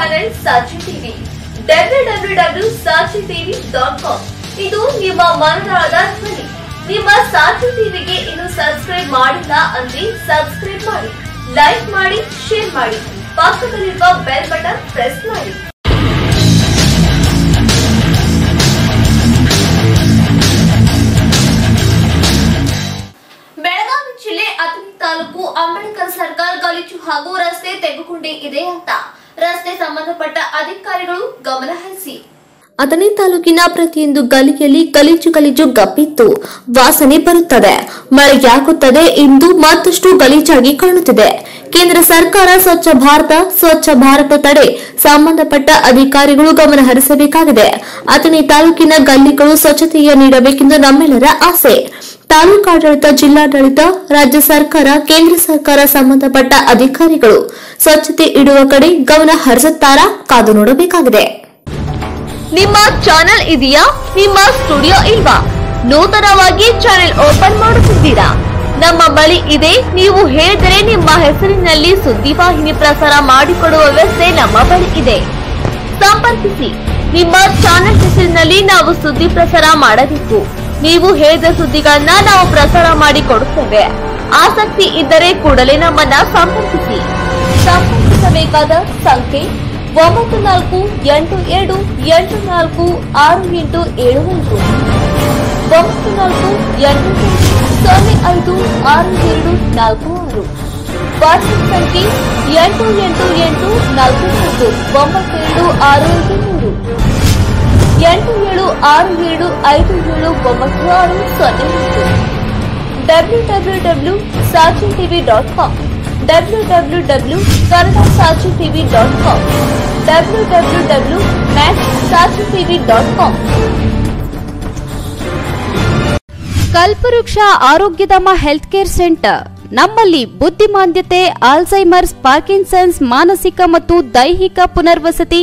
Channel Sakshi TV W W W Sachi TV dot com ಇದು ನಿಮ್ಮ ಮನದಾಳದ ಧ್ವನಿ. ನಿಮ್ಮ ಸಾಕ್ಷಿ ಟಿವಿಗೆ ಇನ್ನು ಸಬ್ಸ್ಕ್ರೈಬ್ ಮಾಡಿಲ್ಲ ಅಂದ್ರೆ ಸಬ್ಸ್ಕ್ರೈಬ್ ಮಾಡಿ ಲೈಕ್ ಮಾಡಿ ಶೇರ್ ಮಾಡಿ. ಪಕ್ಕದಲ್ಲಿರುವ ಬೆಲ್ ಬಟನ್ ಪ್ರೆಸ್ ಮಾಡಿ. ಜಿಲ್ಲೆ ಅಥಣಿ ತಾಲೂಕು ಅಂಬೇಡ್ಕರ್ ಸರ್ಕಲ್ ಗಲೀಜು ಹಾಗೂ ರಸ್ತೆ ತೆಗೆದುಕೊಂಡೇ ಇದೆ ಅಂತ. ರಸ್ತೆ ಸಂಬಂಧಪಟ್ಟ ಅಧಿಕಾರಿಗಳು ಗಮನ ಹರಿಸಿ. ಅಥಣಿ ತಾಲೂಕಿನ ಪ್ರತಿಯೊಂದು ಗಲಿಯಲ್ಲಿ ಗಲೀಜು ಗಲೀಜು ಗಪ್ಪಿತ್ತು ವಾಸನೆ ಬರುತ್ತದೆ. ಮಳೆಯಾಗುತ್ತದೆ. ಇಂದು ಮತ್ತಷ್ಟು ಗಲೀಜಾಗಿ ಕಾಣುತ್ತಿದೆ. ಕೇಂದ್ರ ಸರ್ಕಾರ ಸ್ವಚ್ಛ ಭಾರತ ಸ್ವಚ್ಛ ಭಾರತ ತಡೆ ಸಂಬಂಧಪಟ್ಟ ಅಧಿಕಾರಿಗಳು ಗಮನ ಹರಿಸಬೇಕಾಗಿದೆ. ಅಥಣಿ ತಾಲೂಕಿನ ಗಲ್ಲಿಗಳು ಸ್ವಚ್ಛತೆಯ ನೀಡಬೇಕೆಂದು ನಮ್ಮೆಲ್ಲರ ಆಸೆ. ತಾಲೂಕಾಡಳಿತ, ಜಿಲ್ಲಾಡಳಿತ, ರಾಜ್ಯ ಸರ್ಕಾರ, ಕೇಂದ್ರ ಸರ್ಕಾರ ಸಂಬಂಧಪಟ್ಟ ಅಧಿಕಾರಿಗಳು ಸ್ವಚ್ಛತೆ ಇಡುವ ಕಡೆ ಗಮನ ಹರಿಸುತ್ತಾರಾ ಕಾದು ನೋಡಬೇಕಾಗಿದೆ. ನಿಮ್ಮ ಚಾನೆಲ್ ಇದೆಯಾ? ನಿಮ್ಮ ಸ್ಟುಡಿಯೋ ಇಲ್ವಾ? ನೂತನವಾಗಿ ಚಾನೆಲ್ ಓಪನ್ ಮಾಡುತ್ತಿದ್ದೀರಾ? ನಮ್ಮ ಬಳಿ ಇದೆ. ನೀವು ಹೇಳಿದರೆ ನಿಮ್ಮ ಹೆಸರಿನಲ್ಲಿ ಸುದ್ದಿವಾಹಿನಿ ಪ್ರಸಾರ ಮಾಡಿಕೊಡುವ ವ್ಯವಸ್ಥೆ ನಮ್ಮ ಬಳಿ ಇದೆ. ಸಂಪರ್ಕಿಸಿ. ನಿಮ್ಮ ಚಾನೆಲ್ ಹೆಸರಿನಲ್ಲಿ ನಾವು ಸುದ್ದಿ ಪ್ರಸಾರ ಮಾಡಬೇಕು. ನೀವು ಹೇಳಿದ ಸುದ್ದಿಗಳನ್ನ ನಾವು ಪ್ರಸಾರ ಮಾಡಿ ಕೊಡುತ್ತೇವೆ ಆಸಕ್ತಿ ಇದ್ದರೆ ಕೂಡಲೇ ನಮ್ಮನ್ನ ಸಂಪರ್ಕಿಸಿ. ಸಂಪರ್ಕಿಸಬೇಕಾದ ಸಂಖ್ಯೆ ಒಂಬತ್ತು ನಾಲ್ಕು ಎಂಟು ಎರಡು ಎಂಟು ನಾಲ್ಕು ಆರು ಎಂಟು ಏಳು ಒಂದು. ಒಂಬತ್ತು ನಾಲ್ಕು ಎಂಟು ಸೊನ್ನೆ ಐದು ಆರು ಎರಡು ನಾಲ್ಕು ಆರು. ವಾಟ್ಸ್ಆಪ್ ಸಂಖ್ಯೆ ಎಂಟು ಎಂಟು ಎಂಟು ನಾಲ್ಕು ಒಂದು ಒಂಬತ್ತು ಏಳು ಆರು ಐದು ಮೂರು. ಎಂಟು ಏಳು ಆರು ಏಳು ಐದು ಒಂಬತ್ತು ಆರು ಸೊನ್ನೆ W W W Sakshi TV dot com W W W Kannada Sakshi TV dot com W W W match Sakshi TV dot com Kalpavriksha Arogyadhama health care centre. ನಮ್ಮಲ್ಲಿ ಬುದ್ಧಿಮಾಂದ್ಯತೆ ಆಲ್ಝೈಮರ್ಸ್ ಪಾರ್ಕಿನ್ಸನ್ಸ್, ಮಾನಸಿಕ ಮತ್ತು ದೈಹಿಕ ಪುನರ್ವಸತಿ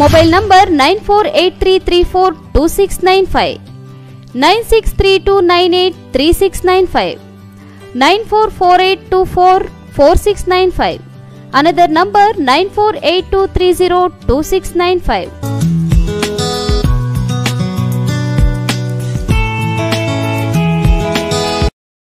mobile number nine four eight three three four two six nine five nine six three two nine eight three six nine five nine four four eight two four four six nine five another number nine four eight two three zero two six nine five